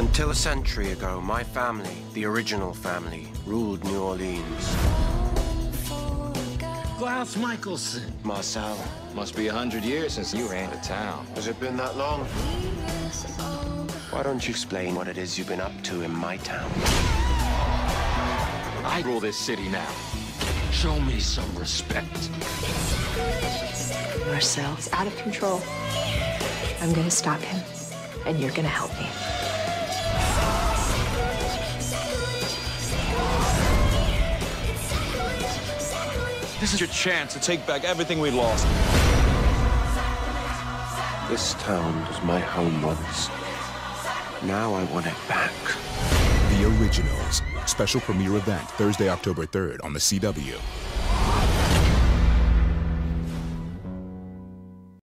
Until a century ago, my family, the original family, ruled New Orleans. Klaus Mikaelson. Marcel, Must be a hundred years since you ran to town. has it been that long? Why don't you explain what it is you've been up to in my town? I rule this city now. Show me some respect. Marcel is out of control. I'm gonna stop him, and you're gonna help me. This is your chance to take back everything we lost. This town was my home once. Now I want it back. The Originals. Special premiere event Thursday, October 3rd on the CW.